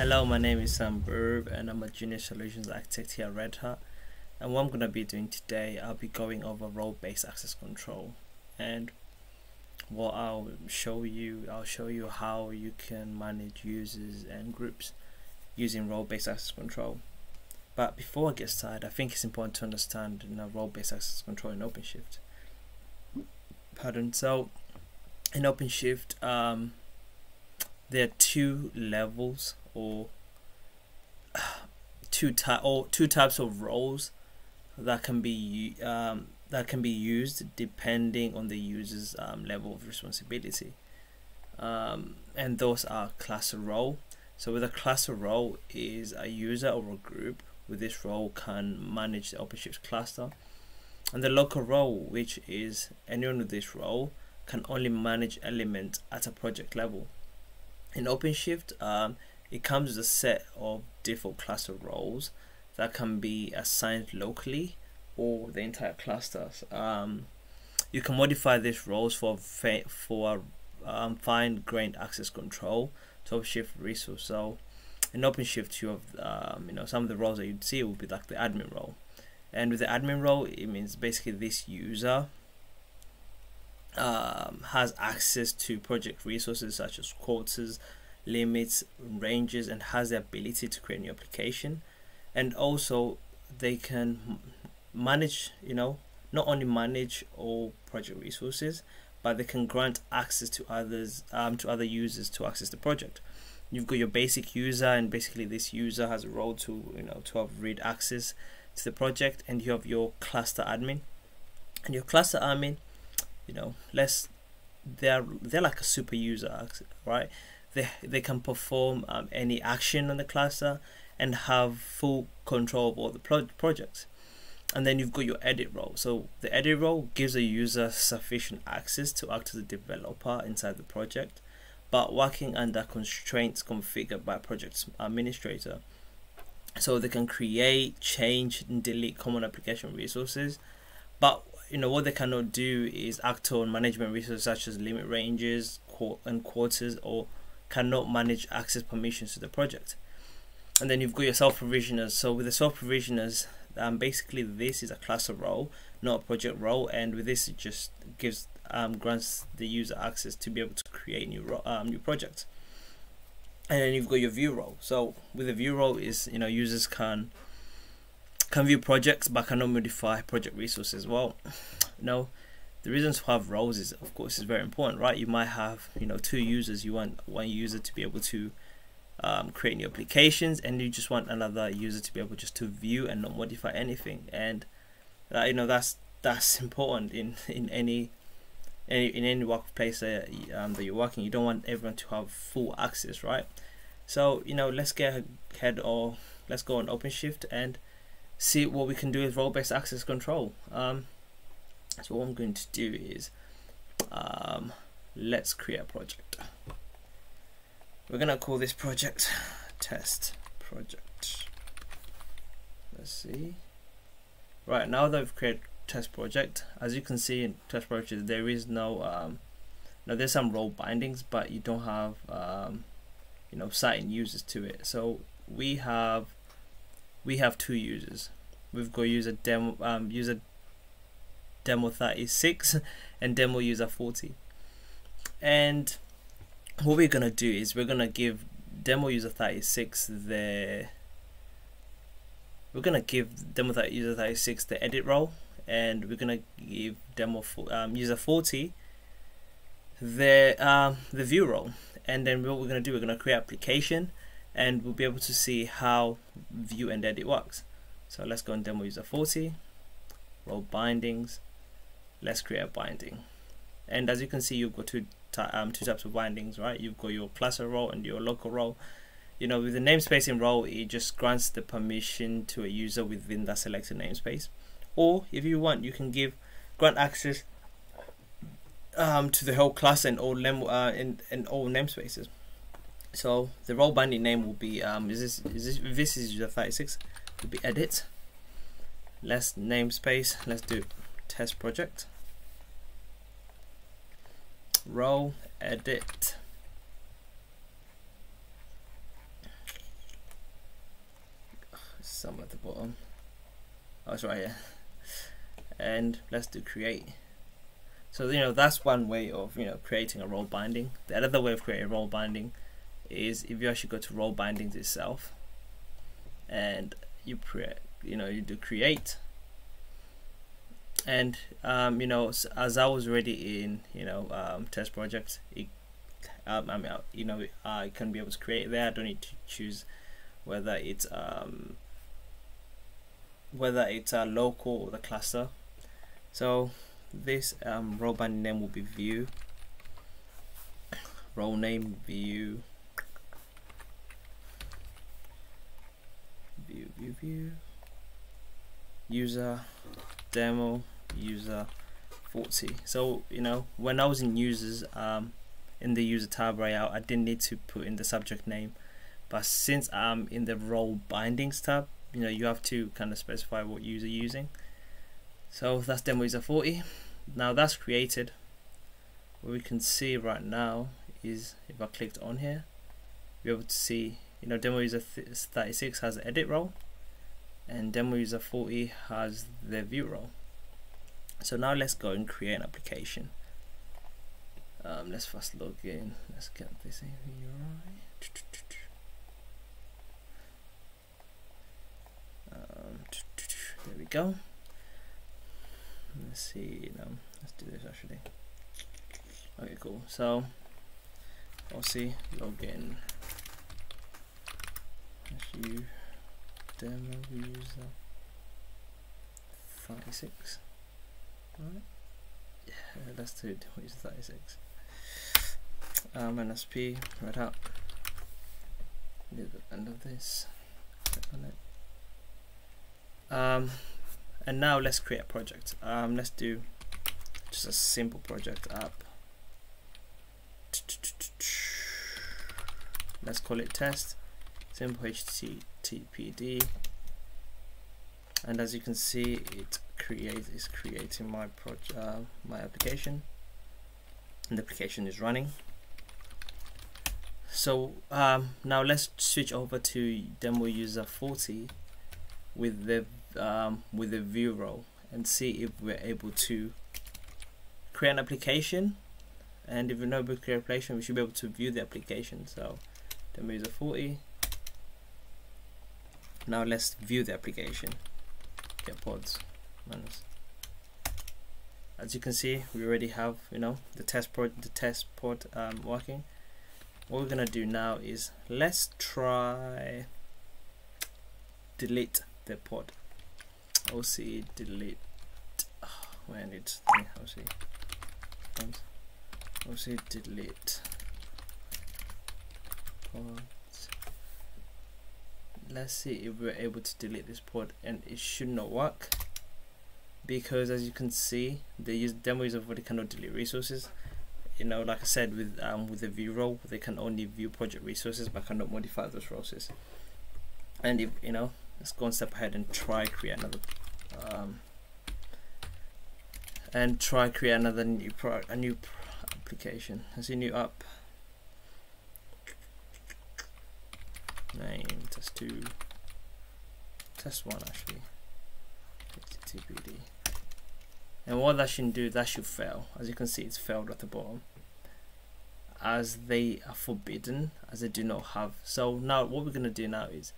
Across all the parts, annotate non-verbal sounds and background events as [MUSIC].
Hello, my name is Sam Mburu and I'm a Junior Solutions Architect here at Red Hat. And what I'm going to be doing today, I'll be going over role-based access control. And what I'll show you, I'll show you how you can manage users and groups using role-based access control. But before I get started, I think it's important to understand you know, role-based access control in OpenShift. Pardon. So in OpenShift, um, there are two levels or [SIGHS] two type or two types of roles that can be um, that can be used depending on the user's um, level of responsibility. Um, and those are cluster role. So with a cluster role is a user or a group with this role can manage the OpenShift cluster. And the local role, which is anyone with this role, can only manage elements at a project level. In OpenShift, um, it comes with a set of default cluster roles that can be assigned locally or the entire clusters. Um, you can modify these roles for for um, fine-grained access control to OpenShift resource. So in OpenShift, you have um, you know some of the roles that you'd see would be like the admin role, and with the admin role, it means basically this user um, has access to project resources such as quotas, limits, ranges, and has the ability to create new application. And also, they can manage, you know, not only manage all project resources, but they can grant access to others, um, to other users to access the project. You've got your basic user, and basically this user has a role to, you know, to have read access to the project, and you have your cluster admin, and your cluster admin you know let's they're they're like a super user right? They they can perform um, any action on the cluster and have full control of all the pro projects. And then you've got your edit role. So the edit role gives a user sufficient access to act as a developer inside the project but working under constraints configured by project administrator. So they can create change and delete common application resources but you know what they cannot do is act on management resources such as limit ranges and quotas or cannot manage access permissions to the project. And then you've got your self provisioners so with the self provisioners um, basically this is a cluster role not a project role. And with this it just gives um, grants the user access to be able to create new um, new projects. And then you've got your view role. So with the view role is you know users can can view projects but cannot modify project resources. Well know the reasons to have roles is of course is very important right? You might have you know two users. You want one user to be able to um, create new applications and you just want another user to be able just to view and not modify anything. And uh, you know that's that's important in in any any in any workplace that, um, that you're working. You don't want everyone to have full access right? So you know let's get ahead or let's go on OpenShift and see what we can do with role-based access control. Um, so what I'm going to do is um, let's create a project. We're gonna call this project test project. Let's see. Right now that we've created test project, as you can see in test project, there is no um, now there's some role bindings, but you don't have um, you know certain users to it. So we have we have two users. We've got user demo um, user demo 36 and demo user 40. And what we're gonna do is we're gonna give demo user 36 the we're gonna give demo that user 36 the edit role and we're gonna give demo um, user 40 the um, the view role and then what we're gonna do we're gonna create application and we'll be able to see how view and edit works. So let's go and demo user 40, role bindings. Let's create a binding. And as you can see, you've got two, um, two types of bindings, right? You've got your cluster role and your local role. You know, with the namespace in role, it just grants the permission to a user within that selected namespace. Or if you want, you can give grant access um, to the whole class and all, uh, in, in all namespaces. So the role binding name will be um, is this is this this is the 36 will be edit. Let's namespace. Let's do test project. Role edit. some at the bottom oh it's right here and let's do create so you know that's one way of you know creating a role binding the other way of creating a role binding is if you actually go to role bindings itself and you create you know you do create. And um, you know as I was already in you know um, test projects it, um, I mean you know I can be able to create there. I don't need to choose whether it's um, whether it's a local or the cluster. So this um, role binding name will be view. Role name view view view view user demo user 40 so you know when I was in users um, in the user tab right out I didn't need to put in the subject name. But since I'm in the role bindings tab you know you have to kind of specify what user using. So that's demo user 40 now that's created. What we can see right now is if I clicked on here you're able to see you know demo user 36 has edit role and demo user 40 has the view role. So now let's go and create an application. Um, let's first log in. Let's get this API um, [TSK] there we go. Let's see um, let's do this actually. Okay cool. So I'll see login you demo user 36 right yeah let's do user 36 um, NSP right up near the end of this click on it um, and now let's create a project um, let's do just a simple project app let's call it test simple httpd and as you can see it create is creating my project uh, my application. And the application is running. So um, now let's switch over to demo user 40 with the um, with the view role and see if we're able to create an application. And if we're not able to create an application we should be able to view the application. So demo user 40 now let's view the application. Get pods minus. As you can see we already have you know the test pod the test pod um, working. What we're gonna do now is let's try delete the pod. OC delete. Oh, [SIGHS] where I need OC OC delete let's see if we're able to delete this pod and it should not work. Because as you can see the use demo user already cannot delete resources. You know like I said with um, with the view role they can only view project resources but cannot modify those resources. And if you know let's go and step ahead and try create another um, and try create another new pro a new application. As a new app name test 2 test 1 actually. TPD and what that should do that should fail. As you can see it's failed at the bottom. As they are forbidden as they do not have. So now what we're going to do now is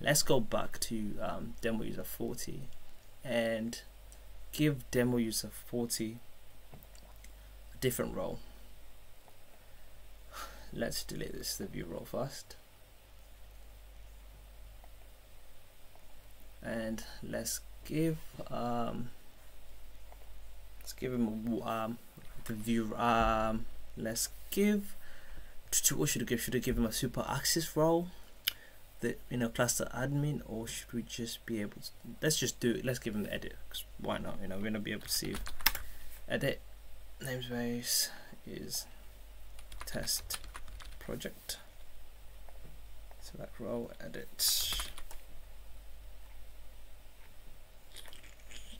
let's go back to um, demo user 40 and give demo user 40 a different role. Let's delete this the view role first and let's give um, let's give him um, the view um, let's give what should I give should I give him a super access role the you know cluster admin or should we just be able to let's just do it let's give him the edit why not you know we're gonna be able to see. Edit namespace is test project. Select role edit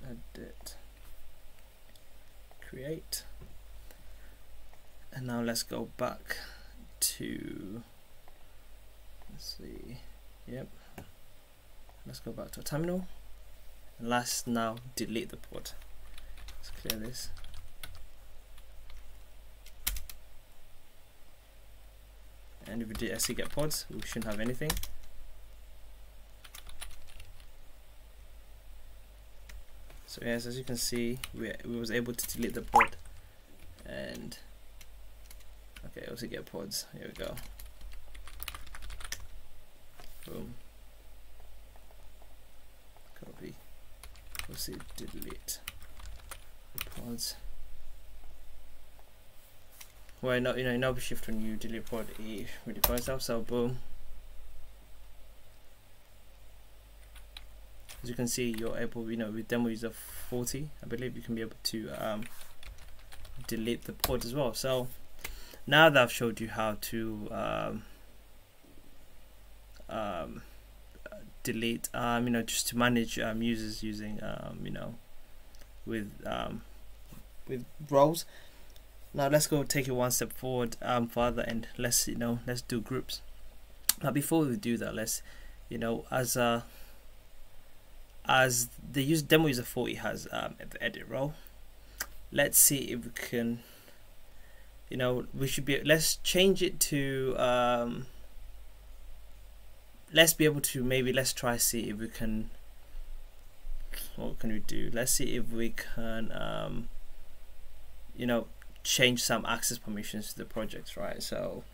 edit. Create. And now let's go back to let's see yep. Let's go back to a terminal. And let's now delete the pod. Let's clear this. And if we do OC get pods we shouldn't have anything so yes as you can see we, we was able to delete the pod and okay also get pods. Here we go. Boom. Copy. We'll see delete pods. Well no you know no shift when you delete pod it redefines itself so boom as you can see you're able you know with demo user 40 I believe you can be able to um, delete the pod as well. So now that I've showed you how to um, um, delete um, you know just to manage um, users using um, you know with um, with roles. Now let's go take it one step forward um, further and let's you know let's do groups. Now before we do that let's you know as a as the use demo user 40 has um, the edit role. Let's see if we can you know we should be let's change it to um, let's be able to maybe let's try see if we can what can we do? Let's see if we can um, you know change some access permissions to the project right? So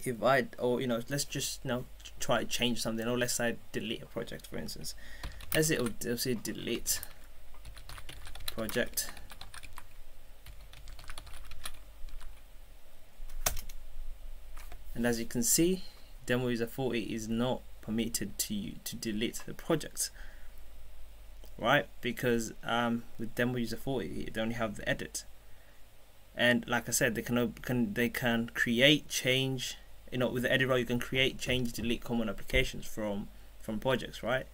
if I or you know let's just you know try to change something. Or let's say delete a project for instance as it will say delete project. And as you can see demo user 40 is not permitted to you to delete the project. Right? Because um, with demo user 40 they only have the edit. And like I said they can, can they can create change you know with the edit role you can create change delete common applications from from projects right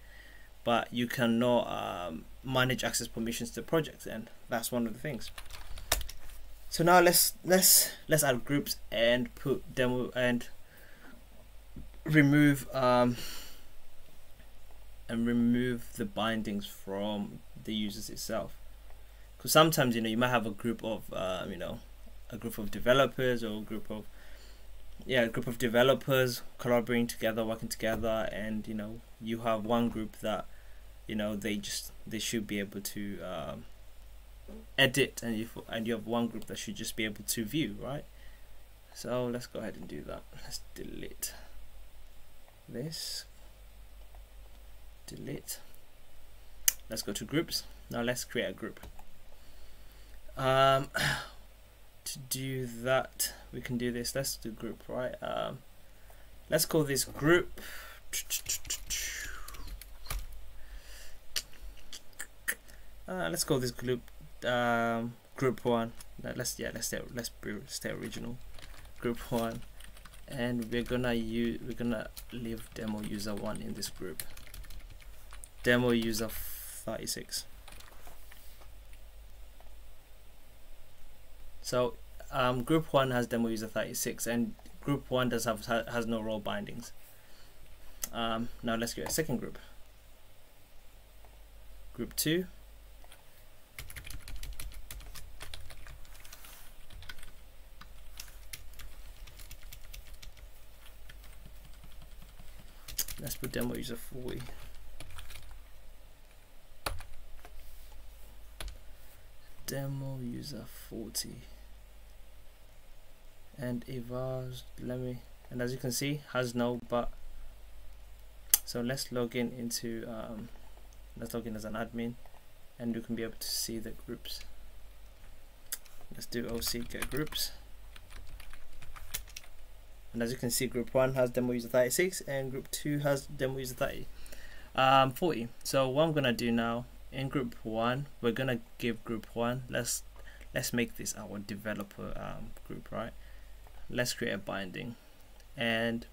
but you cannot um, manage access permissions to projects and that's one of the things. So now let's let's let's add groups and put demo and remove um, and remove the bindings from the users itself. Because sometimes you know you might have a group of um, you know a group of developers or a group of yeah a group of developers collaborating together working together and you know you have one group that you know they just they should be able to um, edit and you and you have one group that should just be able to view right? So let's go ahead and do that. Let's delete this. Delete. Let's go to groups. Now let's create a group. Um [COUGHS] to do that we can do this. Let's do group right? Um let's call this group uh, let's call this group um, group one. Let's yeah let's stay let's stay original. Group one. And we're gonna use we're gonna leave demo user one in this group. Demo user 36 so um, group one has demo user 36 and group one does have has no role bindings. Um, now let's get a second group. Group two let's put demo user 40 demo user 40 and evars let me and as you can see has no but so let's log in into um, let's log in as an admin and you can be able to see the groups. Let's do oc get groups and as you can see group 1 has demo user 36 and group 2 has demo user 30 um, 40 so what I'm gonna do now in group 1 we're gonna give group 1 let's let's make this our developer um, group right? Let's create a binding. And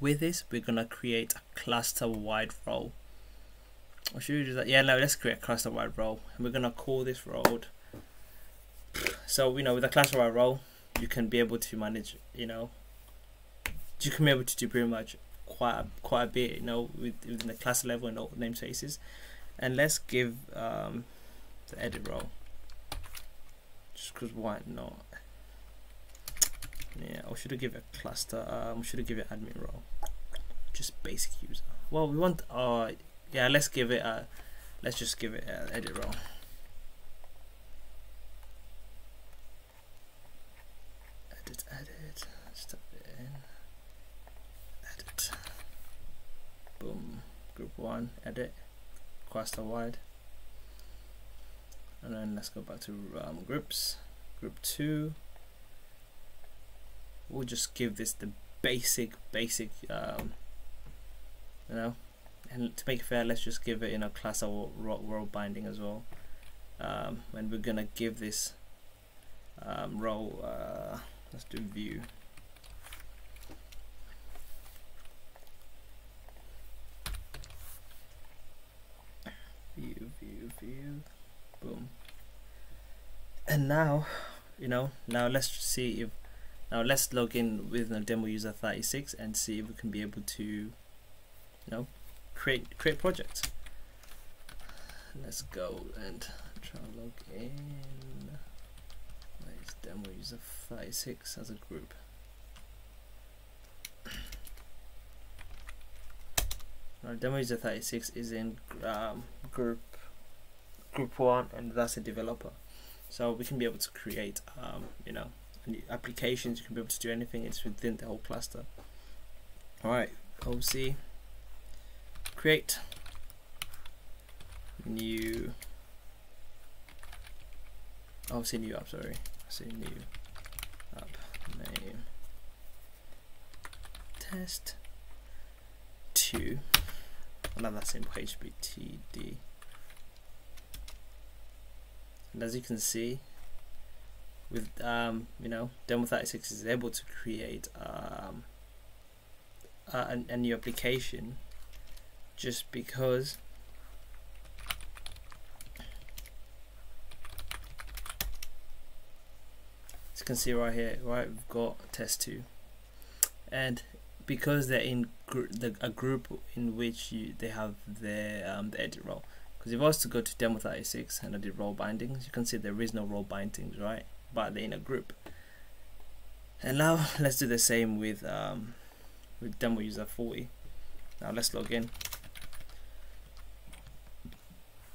with this we're gonna create a cluster wide role. Or should we do that? Yeah no let's create a cluster wide role. And we're gonna call this role so you know with a cluster wide role you can be able to manage you know you can be able to do pretty much quite a, quite a bit you know with, within the class level and all namespaces? And let's give um, the edit role. Just because why not? Yeah or should I give it a cluster um should I give it admin role. Just basic user. Well we want uh yeah let's give it a let's just give it an edit role edit edit stop it in edit boom group one edit cluster wide. And then let's go back to um, groups. Group 2 we'll just give this the basic basic um, you know. And to make it fair let's just give it you know class or role binding as well. Um, and we're gonna give this um, role uh, let's do view view view boom. And now you know now let's see if now let's log in with the demo user 36 and see if we can be able to you know create create projects. Let's go and try to log in. Where's demo user 36 as a group? Now, demo user 36 is in um, group group one and that's a developer. So we can be able to create um, you know applications. You can be able to do anything. It's within the whole cluster. Alright OC create. New. Oh see new app sorry. I say new app name. Test 2 another simple httpd and as you can see with um, you know demo 36 is able to create um, a, new application just because as you can see right here right we've got test 2 and because they're in gr the, a group in which you, they have their um, the edit role because if I was to go to demo 36 and I did role bindings you can see there is no role bindings right? But they're in a group. And now [LAUGHS] let's do the same with um, with demo user 40 now let's log in.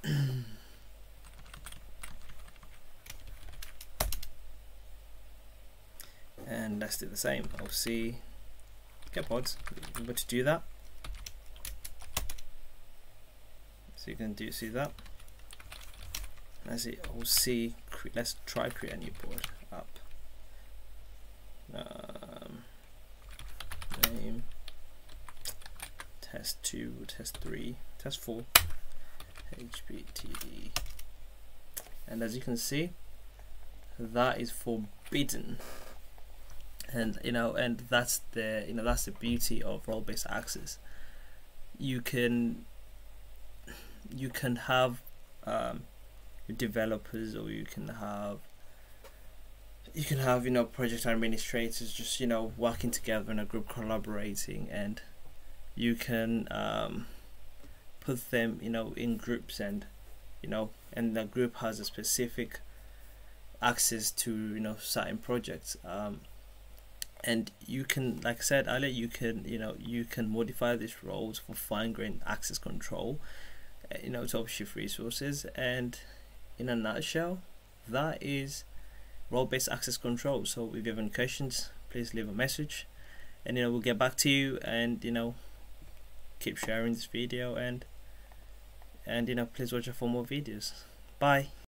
[CLEARS THROAT] And let's do the same. I'll see. Get pods. Able to do that so you can do see that? Let's see I'll see let's try create a new board up um, name test 2 test 3 test 4 httpd and as you can see that is forbidden. And you know and that's the you know that's the beauty of role-based access. You can you can have um, developers or you can have you can have you know project administrators just you know working together in a group collaborating and you can um, put them you know in groups and you know and the group has a specific access to you know certain projects um, and you can like I said earlier you can you know you can modify these roles for fine-grained access control you know to OpenShift resources. And in a nutshell that is role-based access control. So if you have any questions please leave a message. And you know we'll get back to you and you know keep sharing this video and and you know please watch out for more videos. Bye